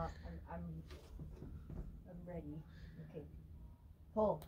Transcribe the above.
I'm, I'm, I'm ready. Okay. Pull.